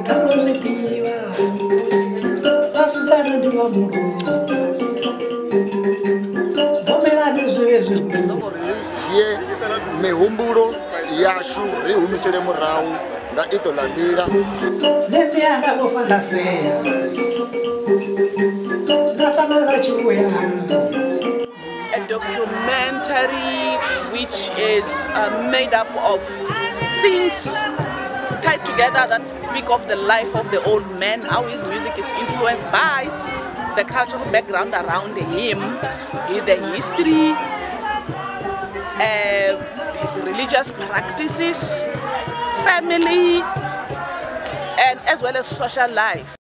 ndamozvidiva vasikana ndiva mukuru bvumirani zvive zvimwe ridziye mihumbulo yashu ri humisele murahu nga ito la nḓila lembe yanga ndo fandaseya ndatama vhachiuya a documentary which is uh, made up of scenes tied together that speak of the life of the old man, how his music is influenced by the cultural background around him, the history, uh, the religious practices, family, and as well as social life.